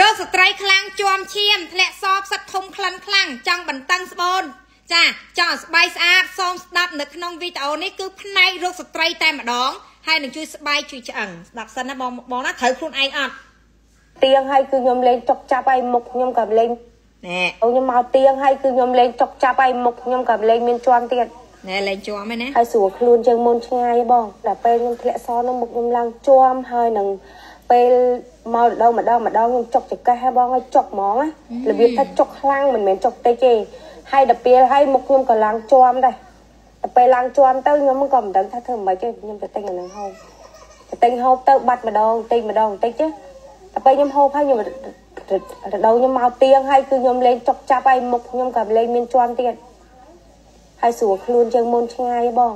រកស្ត្រីខ្លាំងជាំឈាមធ្លាក់សផ្សិតធំខ្លាំងខ្លាំងចង់បន្តឹងស្បូនចាចង់ឲ្យស្បែកស្អាតសូមស្ដាប់នៅក្នុងវីដេអូនេះគឺផ្នែករកស្ត្រីតែម្ដងហើយនឹងជួយស្បែកជួយឆ្អឹងស្ដាប់សិនណាបងបងណាត្រូវខ្លួនឯងអត់ទៀងហើយគឺខ្ញុំលេងចុកចាប់ឲ្យមុខខ្ញុំក៏លេងណែអូខ្ញុំមកទៀងហើយគឺខ្ញុំលេងចុកចាប់ឲ្យមុខខ្ញុំក៏លេងមានជាន់ទៀតណែលេងជាប់ឯណាហើយស្រួលខ្លួនជាងមុនឆ្ងាយបងដល់ពេលខ្ញុំធ្លាក់សនោះមុខខ្ញុំឡើងជាប់ហើយនឹង ពេលមកម្ដងម្ដងម្ដងខ្ញុំចុកចង្កេះហើយបងឲ្យចុកហ្មងណារបៀបថាចុកខ្លាំងមិនមែនចុកតិចទេហើយដល់ពេលហើយមុខខ្ញុំក៏ឡើងជាប់ដែរដល់ពេលឡើងជាប់ទៅខ្ញុំក៏មិនដឹងថាធ្វើមិនទេខ្ញុំទៅទិញអាហ្នឹងហូបទៅទិញហូបទៅបាត់ម្ដងតិចម្ដងតិចទេដល់ពេលខ្ញុំហូបហើយខ្ញុំរដូវខ្ញុំមកទៀងហើយគឺខ្ញុំលេងចុកចាប់ឲ្យមុខខ្ញុំក៏លេងមានជាន់ទៀតហើយស្រួលខ្លួនជាងមុនឆ្ងាយបង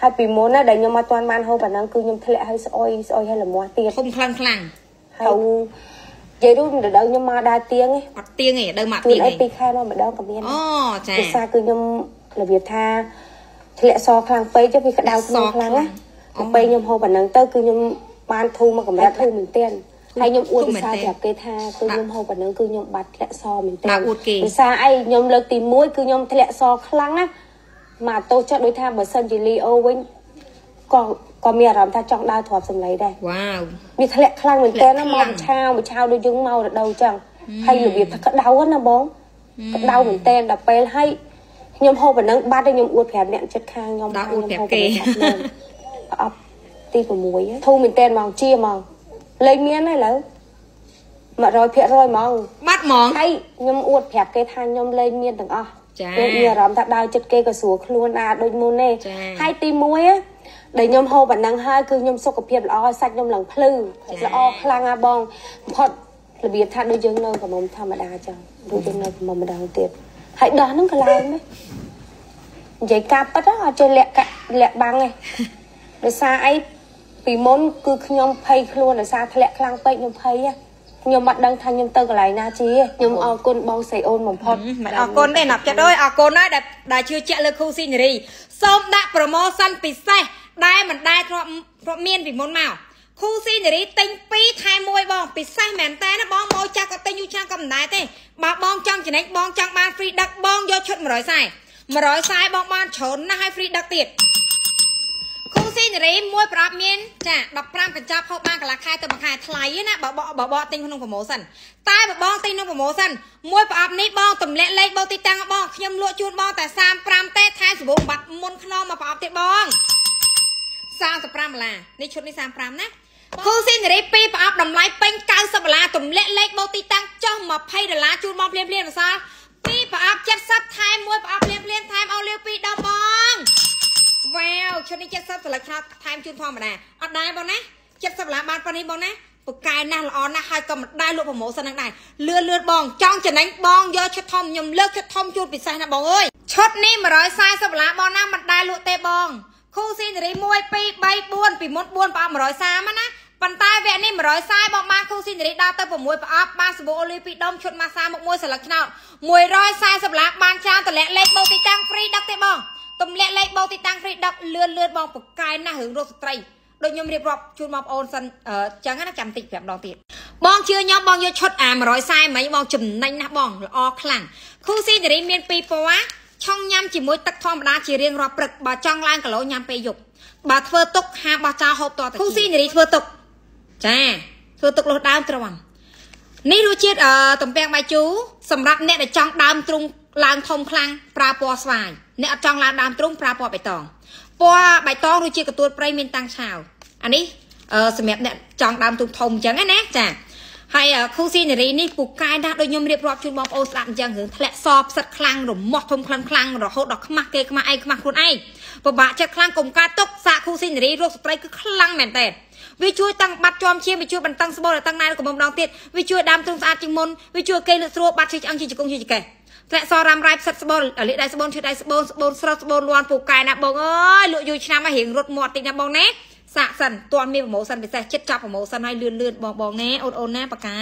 ហើយពីមុនណាដែលខ្ញុំមកទាន់បានហូបអាហ្នឹងគឺខ្ញុំធ្លាក់ឲ្យស្អុយស្អុយឲ្យលមាស់ទៀតធំខ្លាំងខ្លាំងហើយនិយាយរួមរដូវខ្ញុំមកដើរទៀងឯងអត់ទៀងឯងដើមកជួទៀនងអីឯងពីរខែមកម្ដងក៏មានអូចាភាសាគឺខ្ញុំរបៀបថាធ្លាក់សខ្លាំងពេកទៅវាក្តៅក្នុងខ្លាំងណាទៅពេលខ្ញុំហូបអាហ្នឹងទៅគឺខ្ញុំបានធូរមកកម្រិតធូរមែនទែនហើយខ្ញុំអួតភាសាប្រាប់គេថាគឺខ្ញុំហូបអាហ្នឹងគឺខ្ញុំបាត់ធ្លាក់សមែនទែនភាសាអីខ្ញុំលើកទី1គឺខ្ញុំធ្លាក់សខ្លាំងណា មកតោចុះដូចថាបើសិនជាលីអូវិញក៏ក៏មានអារម្មណ៍ថាចង់ដើរទ្រាប់សម្លៃដែរវ៉ាវវាធ្លាក់ខ្លាំងមែនតើធ្លាណាក់មកខ្លាំងឆាវមួយឆាវដូចយើងមករដូវចឹងហើយរបៀបថាក្តៅណាបងក្តៅមែនតើដល់ពេលហើយខ្ញុំហូបអាហ្នឹងបាត់ហើយខ្ញុំអួតប្រាប់អ្នកចិត្តខាងខ្ញុំដាក់អួតប្រាប់គេប្រអប់ទី6ធូរមែនតើហ្មងជាហ្មងលេខមានហើយឥឡូវ100%ហ្មងបាត់ហ្មងហើយខ្ញុំអួតប្រាប់គេថាខ្ញុំលេងមានទាំងអស់ ចា៎ពេលមានអារម្មណ៍ថាដើរចិត្តគេក៏ស្រួលខ្លួនដែរដូចមុនទេចា៎ហើយទី1ណាដែលខ្ញុំហូបអាហ្នឹងហើយគឺខ្ញុំសុខភាពល្អសាច់ខ្ញុំឡើងភ្លឺចា៎ល្អខ្លាំងណាបងបំផុតរបៀបថាដូចយើងនៅកំមុំធម្មតាចឹងដូចយើងនៅកំមុំម្ដងទៀតហើយដោះហ្នឹងក៏ឡើងដែរនិយាយការប៉ិតហ៎អត់ចេះលាក់កាក់លាក់បាំងទេដោយសារអីពីមុនគឺខ្ញុំភ័យខ្លួនដោយសារធ្លាក់ខ្លាំងពេកខ្ញុំភ័យហ៎ ខ្ញុំអត់ដឹងថាខ្ញុំទៅកន្លែងណាជីទេខ្ញុំអរគុណបងស្រីអូនបំផុតមិនអរគុណទេណាប់ចិត្តអើយអរគុណហើយដែលដែលជឿជាក់លើគ្រូស៊ីនារីសូមដាក់ប្រូម៉ូសិនពិសេសដែលមិនដែលធ្លាប់ធ្លាប់មានពីមុនមកគ្រូស៊ីនារីទិញ2ថែម1បងពិសេសមែនតើណាបងមកចាស់ក៏ទិញយូរឆ្នាំក៏មិនដែរទេបើបងចង់ចំណេញបងចង់បាន free ដឹកបងយកឈុត140 140បងបានច្រើនណាស់ហើយ free ដឹកទៀតគ្រូស៊ី នារីមួយប្រអប់មានចា15កញ្ចប់ហូបបានកន្លះខែទៅមួយខែថ្លៃទេណាបើបកបើបកទិញក្នុងប្រូម៉ូសិនតែបើបងទិញក្នុងប្រូម៉ូសិនមួយប្រអប់នេះបងទម្លាក់លេខបោកទីតាំងបងខ្ញុំលក់ជូនបងតែ35ទេថែសង្វងបាត់មុនខ្នងមកប្រអប់ទៀតបង35ដុល្លារនេះឈុតនេះ35ណាគូស៊ីនារី2ប្រអប់តម្លៃពេញ90ដុល្លារទម្លាក់លេខបោកទីតាំងចុះ20ដុល្លារជូនបងភ្លាមភ្លាមៗអសល់2ប្រអប់70ថែមមួយប្រអប់ភ្លាមភ្លាមៗថែមអូលីវ2ដុំបងវ៉ាវឈុត នេះ70ស្លឹកឆ្នោតថែមជូនធម្មតាអត់ដែរបងណា70ដុល្លារបានប៉ុណ្នេះបងណាពូកែណាស់ល្អណាស់ហើយក៏មិនដែរលក់ប្រម៉ូសិនហ្នឹងដែរលឿនលឿនបងចង់ចំណេញបងយកឈុតធំខ្ញុំលើកឈុតធំជូនពិសេសណាបងអើយឈុតនេះ140ដុល្លារបងណាមិនដែរលក់ទេបងគូស៊ីនារី1 2 3 4ពីមុន4ប្រអប់130ណាប៉ុន្តែវគ្គនេះ140បងបានគូស៊ីនារីដើរទៅ6ប្រអប់បានសាប៊ូអូលីវ2ដុំឈុតម៉ាសាមុខមួយស្លឹកឆ្នោត140ដុល្លារបានច្រើនតម្លាក់លេខបូកទីតាំងហ្វ្រីដឹកទេបង ទម្លាក់លេខបោកទីតាំងហ្វ្រីដឹកលឿនលឿនបងពូកែណាស់រឿងរកស្ត្រីដូចខ្ញុំរៀបរាប់ជូនបងប្អូនសិនអឺចឹងណាចាំតិចប្រាប់ដងទៀតបងជឿខ្ញុំបងយកឈុតអា140មិញបងចំណេញណាស់បងល្អខ្លាំងគូស៊ីនារីមាន2ពណ៌ឆុងញ៉ាំជាមួយទឹកធម្មតាជារៀងរាល់ព្រឹកបើចង់ឡើងគីឡូញ៉ាំពេលយប់បើធ្វើទុកហាបោះចោលហូបតទៅគូស៊ីនារីធ្វើទុកចាធ្វើទុកលោះដើមត្រង់នេះរសជាតិអឺតំពាំងបាយជូរសម្រាប់អ្នកដែលចង់ដើមទ្រុង ឡើងធំខ្លាំងប្រើពណ៌ស្វាយអ្នកអត់ចង់ឡើងដើមទ្រុងប្រើពណ៌បៃតងពណ៌បៃតងរសជាតិកន្ទួតព្រៃមានតាំងឆាវអានេះអឺសម្រាប់អ្នកចង់ដើមទ្រុងធំអញ្ចឹងណាចាហើយអឺខូស៊ីនារីនេះពូកែណាស់ដូចខ្ញុំរៀបរាប់ជូនបងប្អូនស្ដាប់អញ្ចឹងរឿងធ្លាក់សផ្សិតខ្លាំងរមាស់ធំខ្លាំងខ្លាំងរហូតដល់ខ្មាស់គេខ្មាស់ឯងខ្មាស់ខ្លួនឯងពិបាកចិត្តខ្លាំងកុំកើតទុកសាកខូស៊ីនារីរោគស្ត្រីគឺខ្លាំងមែនតើវាជួយតាំងបាត់ជាប់ឈាមវាជួយបន្តឹងស្បូរឲ្យតាំងណែកំមុំដងទៀតវាជួយដាំទ្រុងស្អាតជាងមុនវាជួយគេលើកស្រួលបាត់ជិះឆ្អឹងជិះជង្គង់ជិះចកេះ ធ្លាក់សរ៉ាំរ៉ៃផ្សិតស្បូរលាកដៃស្បូនឈឺដៃស្បូនស្បូនស្រស់ស្បូនលន់ពូកែណាបងអើយលក់យូរឆ្នាំហើយរៀងរត់មាត់តិចណាបងណាសាកសិនតន់មានប្រម៉ូសិនពិសេសចិត្តចាប់ប្រម៉ូសិនឲ្យលឿនលឿនបងបងណាអូនអូនណាបកា